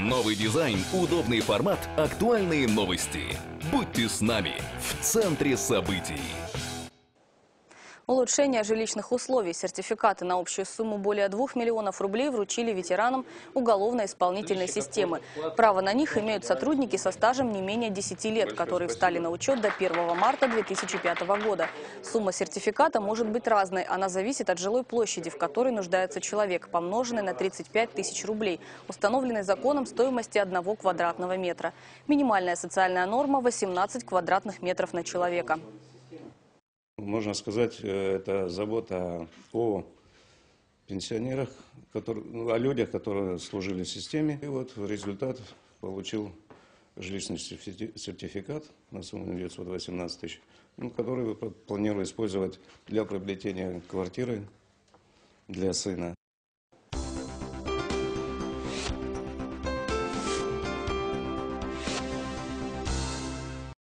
Новый дизайн, удобный формат, актуальные новости. Будьте с нами в центре событий. Улучшение жилищных условий. Сертификаты на общую сумму более 2 миллионов рублей вручили ветеранам уголовно-исполнительной системы. Право на них имеют сотрудники со стажем не менее 10 лет, которые встали на учет до 1 марта 2005 года. Сумма сертификата может быть разной. Она зависит от жилой площади, в которой нуждается человек, помноженной на 35 тысяч рублей, установленной законом стоимости одного квадратного метра. Минимальная социальная норма – 18 квадратных метров на человека. Можно сказать, э, это забота о пенсионерах, которые, ну, о людях, которые служили в системе. И вот результат получил жилищный сертифи- сертификат на сумму 918 тысяч, ну, который планирую использовать для приобретения квартиры для сына.